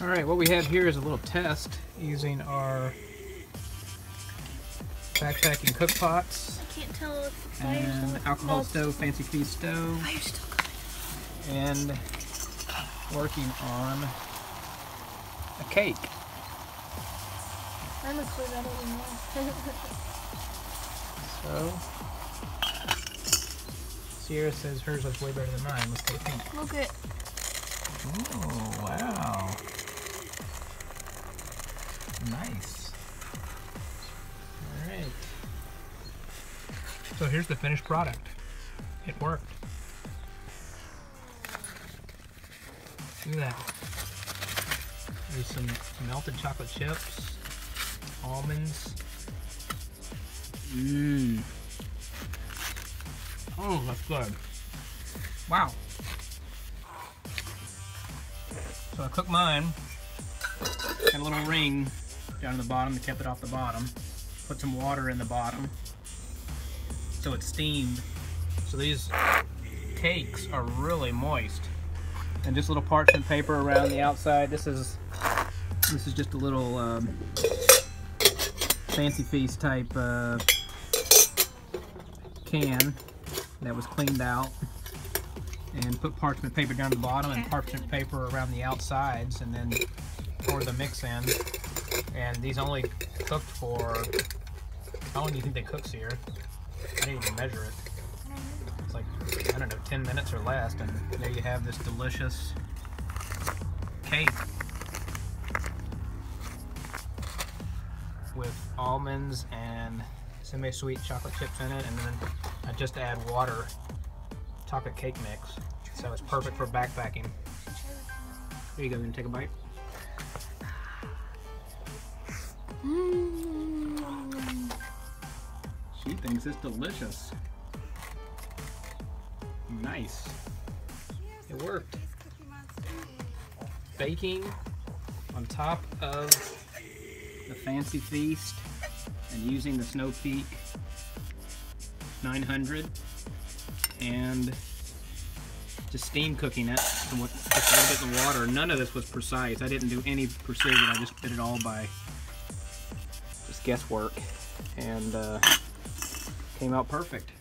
All right, what we have here is a little test using our backpacking cook pots I can't tell if fire's and still- alcohol no, stove, fancy feast stove, Fire's still going. and working on a cake. Mine looks way better than yours. So, Sierra says hers looks way better than mine. Let's take a peek. Look at Oh, So here's the finished product. It worked. Look at that. There's some melted chocolate chips, almonds. Mmm. Oh, that's good. Wow. So I cooked mine. Had a little ring down at the bottom to kept it off the bottom. Put some water in the bottom. So it's steamed. So these cakes are really moist. And just little parchment paper around the outside. This is this is just a little um, fancy feast type uh, can that was cleaned out and put parchment paper down the bottom and parchment paper around the outsides and then pour the mix in. And these only cooked for, how long do you think they cooked here? I didn't even measure it. It's like, I don't know, 10 minutes or less and there you have this delicious cake with almonds and semi-sweet chocolate chips in it and then I just add water chocolate cake mix. So it's perfect for backpacking. Here you go, you gonna take a bite? Mm. She thinks it's delicious. Nice. It worked. Baking on top of the Fancy Feast and using the Snow Peak 900 and just steam cooking it just a little bit in water. None of this was precise. I didn't do any precision. I just did it all by just guesswork and uh, came out perfect.